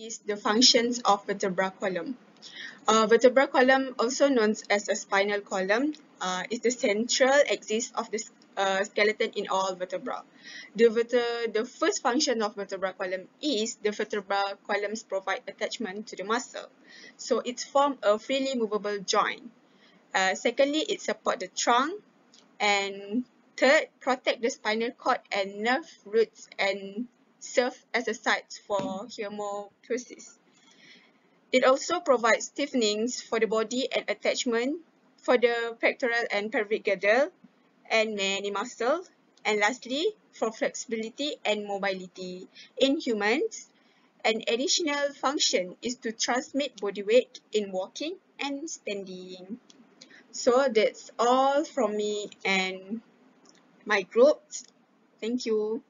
is the functions of vertebral column. Uh, vertebral column, also known as a spinal column, uh, is the central axis of the uh, skeleton in all vertebra. The, verte the first function of vertebral column is the vertebral columns provide attachment to the muscle. So it's form a freely movable joint. Uh, secondly, it support the trunk. And third, protect the spinal cord and nerve roots and serve as a site for hematosis. It also provides stiffenings for the body and attachment for the pectoral and pelvic girdle and many muscles. And lastly, for flexibility and mobility. In humans, an additional function is to transmit body weight in walking and standing. So that's all from me and my group. Thank you.